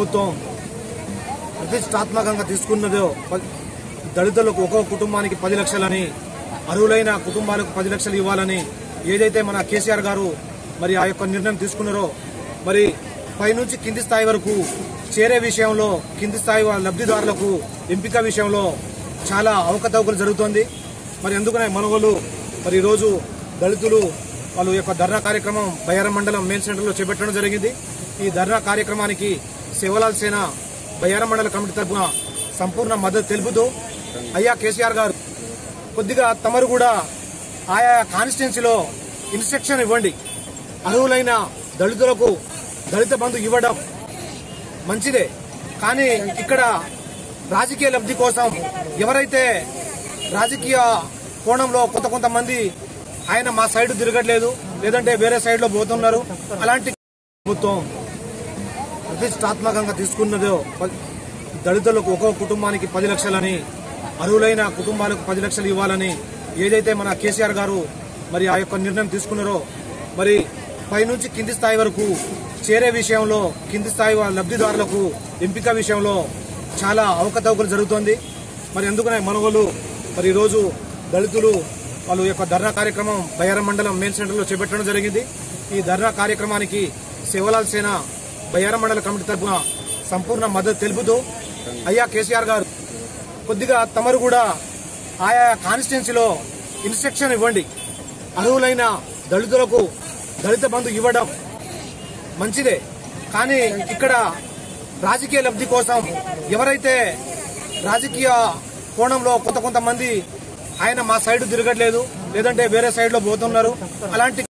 ప్రభుత్వం ప్రతిష్టాత్మకంగా తీసుకున్నదో దళితులకు ఒక్కో కుటుంబానికి పది లక్షలని అర్హులైన కుటుంబాలకు పది లక్షలు ఇవ్వాలని ఏదైతే మన కేసీఆర్ గారు మరి ఆ యొక్క నిర్ణయం తీసుకున్నారో మరి పైనుంచి కింది స్థాయి వరకు చేరే విషయంలో కింది స్థాయి వాళ్ళ లబ్ధిదారులకు ఎంపిక విషయంలో చాలా అవకతవకలు జరుగుతోంది. మరి ఎందుకనే మన మరి ఈరోజు దళితులు వాళ్ళ యొక్క ధర్నా కార్యక్రమం బయ్యారం మండలం మెయిన్ సెంటర్లో చేపట్టడం జరిగింది. ఈ ధర్నా కార్యక్రమానికి శివలాల్ సేన బయ్యారం మండల కమిటీ తరఫున సంపూర్ణ మద్దతు తెలుపుతూ అయ్యా కేసీఆర్ గారు కొద్దిగా తమరు కూడా ఆయా కాన్స్టిట్యున్సీలో ఇన్స్ట్రక్షన్ ఇవ్వండి. అర్హులైన దళితులకు దళిత బంధు ఇవ్వడం మంచిదే. కానీ ఇక్కడ రాజకీయ లబ్ధి కోసం ఎవరైతే రాజకీయ కోణంలో కొంత కొంతమంది ఆయన మా సైడ్ తిరగట్లేదు లేదంటే వేరే సైడ్లో పోతున్నారు అలాంటి ప్రభుత్వం ప్రతిష్టాత్మకంగా తీసుకున్నదో దళితులకు ఒక్కో కుటుంబానికి పది లక్షలని అర్హులైన కుటుంబాలకు పది లక్షలు ఇవ్వాలని ఏదైతే మన కేసీఆర్ గారు మరి ఆ యొక్క నిర్ణయం తీసుకున్నారో మరి పైనుంచి కింది స్థాయి వరకు చేరే విషయంలో కింది స్థాయి వాళ్ళ లబ్ధిదారులకు ఎంపిక విషయంలో చాలా అవకతవకలు జరుగుతోంది. మరి ఎందుకనే మనవలు మరి ఈరోజు దళితులు వాళ్ళ యొక్క ధర్నా కార్యక్రమం బయ్యారం మండలం మెయిన్ సెంటర్లో చేపట్టడం జరిగింది. ఈ ధర్నా కార్యక్రమానికి శివలాల్ సేన బయ్యార మండల కమిటీ తరఫున సంపూర్ణ మద్దతు తెలుపుతూ అయ్యా కేసీఆర్ గారు కొద్దిగా తమరు కూడా ఆయా కాన్స్టిట్యున్సీలో ఇన్స్ట్రక్షన్ ఇవ్వండి. అర్హులైన దళితులకు దళిత బంధు ఇవ్వడం మంచిదే. కానీ ఇక్కడ రాజకీయ లబ్ధి కోసం ఎవరైతే రాజకీయ కోణంలో కొంత కొంతమంది ఆయన మా సైడ్ తిరగట్లేదు లేదంటే వేరే సైడ్లో పోతున్నారు అలాంటి